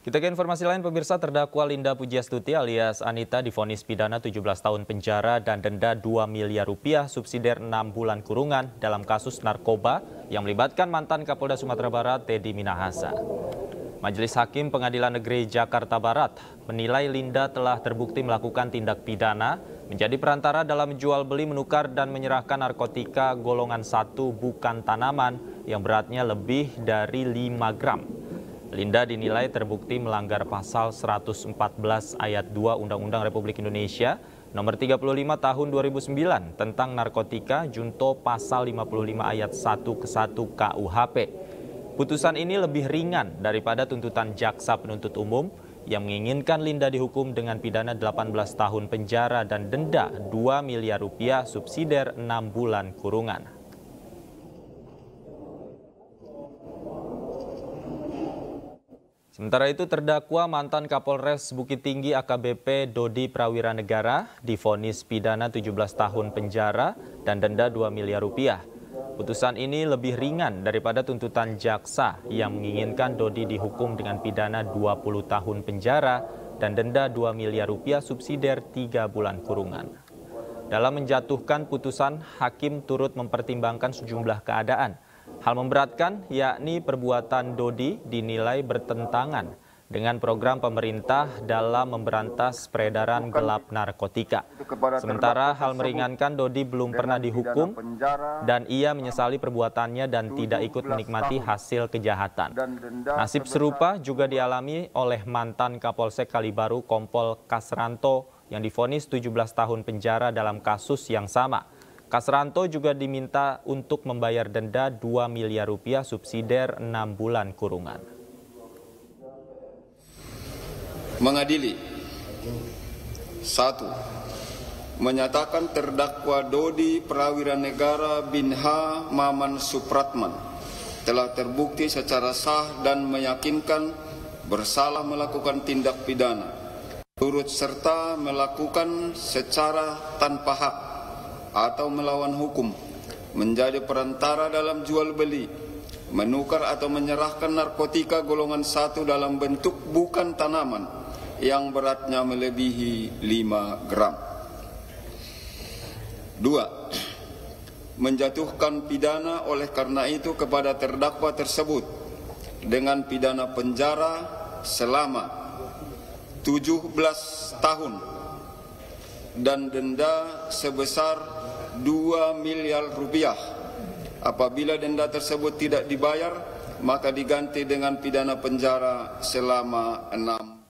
Kita ke informasi lain, pemirsa terdakwa Linda Pujiastuti alias Anita difonis pidana 17 tahun penjara dan denda 2 miliar rupiah subsidiar 6 bulan kurungan dalam kasus narkoba yang melibatkan mantan Kapolda Sumatera Barat Teddy Minahasa. Majelis Hakim Pengadilan Negeri Jakarta Barat menilai Linda telah terbukti melakukan tindak pidana menjadi perantara dalam jual beli menukar dan menyerahkan narkotika golongan satu bukan tanaman yang beratnya lebih dari 5 gram. Linda dinilai terbukti melanggar pasal 114 ayat 2 Undang-Undang Republik Indonesia nomor 35 tahun 2009 tentang narkotika junto pasal 55 ayat 1 ke 1 KUHP. Putusan ini lebih ringan daripada tuntutan jaksa penuntut umum yang menginginkan Linda dihukum dengan pidana 18 tahun penjara dan denda 2 miliar rupiah subsidiar 6 bulan kurungan. Sementara itu terdakwa mantan Kapolres Bukit Tinggi AKBP Dodi Prawira Negara difonis pidana 17 tahun penjara dan denda 2 miliar rupiah. Putusan ini lebih ringan daripada tuntutan jaksa yang menginginkan Dodi dihukum dengan pidana 20 tahun penjara dan denda 2 miliar rupiah subsidiar 3 bulan kurungan. Dalam menjatuhkan putusan, hakim turut mempertimbangkan sejumlah keadaan, Hal memberatkan yakni perbuatan Dodi dinilai bertentangan dengan program pemerintah dalam memberantas peredaran gelap narkotika. Sementara hal meringankan Dodi belum pernah dihukum dan ia menyesali perbuatannya dan tidak ikut menikmati hasil kejahatan. Nasib serupa juga dialami oleh mantan Kapolsek Kalibaru Kompol Kasranto yang difonis 17 tahun penjara dalam kasus yang sama. Kasranto juga diminta untuk membayar denda 2 miliar rupiah subsidiar 6 bulan kurungan. Mengadili satu Menyatakan terdakwa Dodi Prawira Negara bin H. Maman Supratman telah terbukti secara sah dan meyakinkan bersalah melakukan tindak pidana turut serta melakukan secara tanpa hak atau melawan hukum, menjadi perantara dalam jual beli, menukar atau menyerahkan narkotika golongan satu dalam bentuk bukan tanaman yang beratnya melebihi 5 gram. Dua, menjatuhkan pidana oleh karena itu kepada terdakwa tersebut dengan pidana penjara selama 17 tahun dan denda sebesar 2 miliar rupiah. Apabila denda tersebut tidak dibayar, maka diganti dengan pidana penjara selama 6